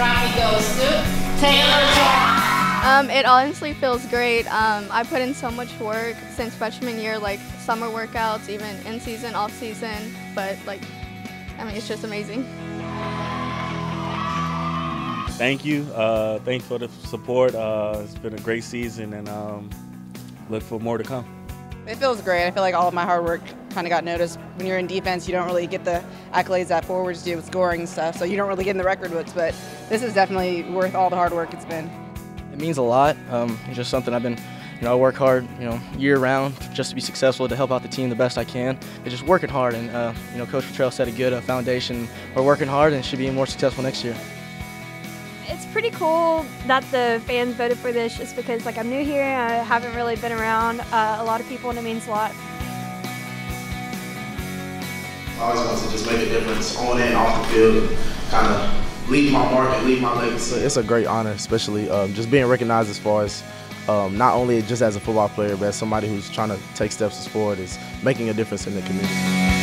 trophy goes to Taylor um, it honestly feels great. Um, I put in so much work since freshman year, like summer workouts, even in season, off season. But like, I mean, it's just amazing. Thank you. Uh, thank you for the support. Uh, it's been a great season, and um, look for more to come. It feels great. I feel like all of my hard work kind of got noticed. When you're in defense, you don't really get the accolades that forwards do with scoring and stuff, so you don't really get in the record books. But this is definitely worth all the hard work it's been. It means a lot. Um, it's just something I've been, you know, I work hard, you know, year round just to be successful, to help out the team the best I can. It's just working hard, and uh, you know, Coach Petrell set a good uh, foundation. We're working hard, and should be more successful next year. It's pretty cool that the fans voted for this, just because like I'm new here, and I haven't really been around uh, a lot of people, and it means a lot. I always want to just make a difference on and off the field, kind of leave my mark and leave my legacy. It's a great honor, especially um, just being recognized as far as um, not only just as a football player, but as somebody who's trying to take steps forward, is making a difference in the community.